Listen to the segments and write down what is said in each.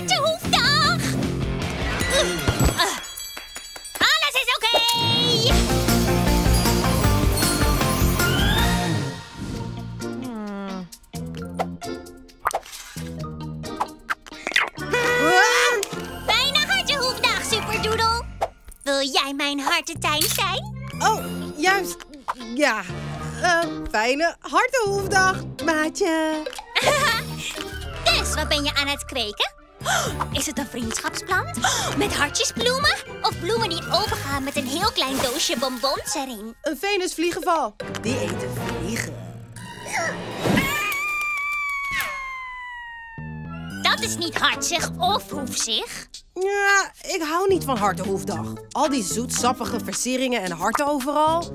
Hartenhoefdag! Uh, uh, alles is oké! Fijne Hartenhoefdag, Superdoodle! Wil jij mijn hartentuin zijn? Oh, juist. Ja. Eh, fijne hartenhoefdag, maatje. Dus, wat ben je aan het kweken? Is het een vriendschapsplant? Met hartjesbloemen? Of bloemen die overgaan met een heel klein doosje bonbons erin? Een venusvliegenval. Die eten vliegen. Dat is niet hartzig of hoefzig. Ja, ik hou niet van hartenhoefdag. Al die zoetsappige versieringen en harten overal.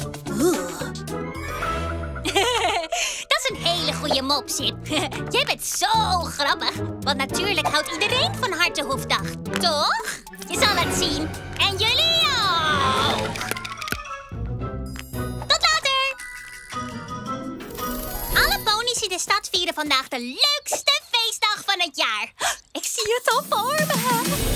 Goede mop, Sip. Jij bent zo grappig. Want natuurlijk houdt iedereen van Hartenhoefdag, toch? Je zal het zien. En jullie ook. Tot later. Alle ponies in de stad vieren vandaag de leukste feestdag van het jaar. Ik zie het al voor me.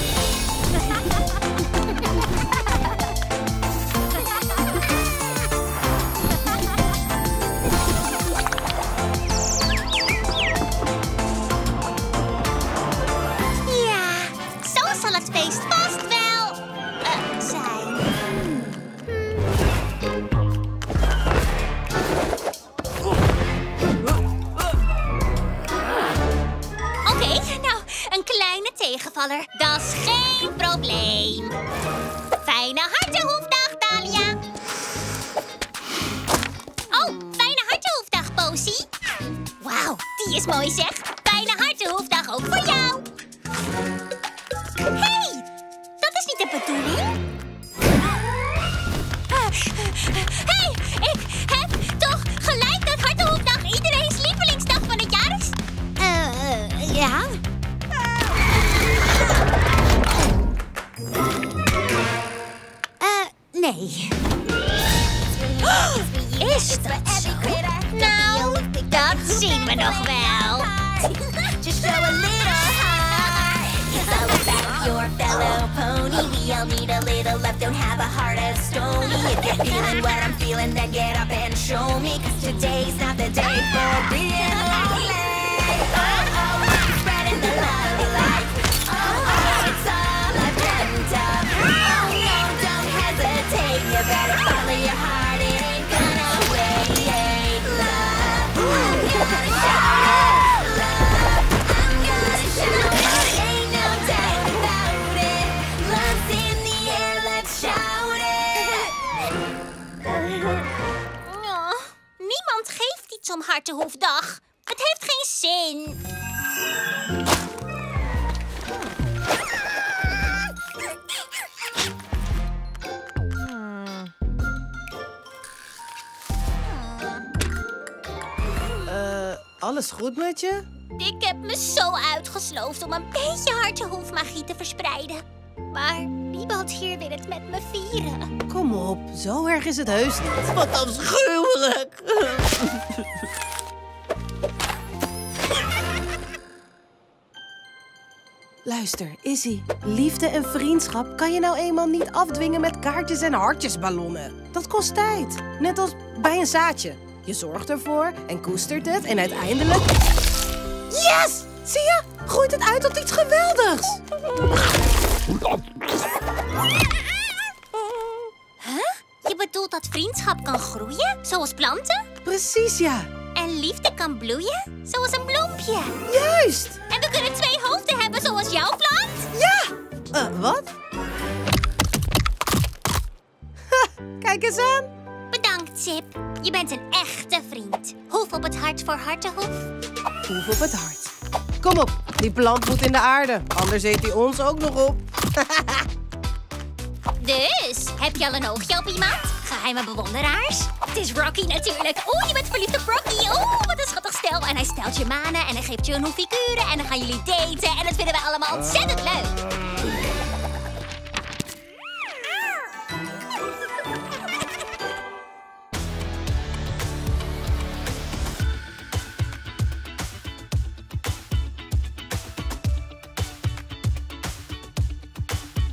Probleem. Fijne hartenhoefdag, Dalia. Oh, fijne hartenhoefdag, Posie. Wauw, die is mooi zeg. Is dat zo? Nou, dat zien we nog wel. Just show a little heart. All about your fellow pony. We all need a little love, don't have a heart of stony. If you're feeling what I'm feeling, then get up and show me. Cause today's not the day for being lonely. Oh, Oh, niemand geeft iets om Hartenhoefdag. Het heeft geen zin. Eh, alles goed met je? Ik heb me zo uitgesloofd om een beetje Hartenhoefmagie te verspreiden. Maar niemand hier wil het met me vieren. Kom op, zo erg is het heus niet. Wat afschuwelijk. Luister, Izzy. Liefde en vriendschap kan je nou eenmaal niet afdwingen met kaartjes en hartjesballonnen. Dat kost tijd. Net als bij een zaadje. Je zorgt ervoor en koestert het en uiteindelijk... Yes! Zie je? Groeit het uit tot iets geweldigs. Je bedoelt dat vriendschap kan groeien, zoals planten? Precies, ja. En liefde kan bloeien, zoals een bloempje. Juist. En we kunnen twee hoofden hebben, zoals jouw plant? Ja! Eh, wat? Ha, kijk eens aan. Bedankt, Sip. Je bent een echte vriend. Hoef op het hart voor hartenhoef. Hoef op het hart. Kom op, die plant moet in de aarde. Anders eet hij ons ook nog op. Dus, heb je al een oogje op iemand? Geheime bewonderaars? Het is Rocky natuurlijk. Oeh, je bent verliefd op Rocky. Oeh, wat een schattig stel. En hij stelt je manen en hij geeft je een figuren. En dan gaan jullie daten. En dat vinden we allemaal ontzettend leuk.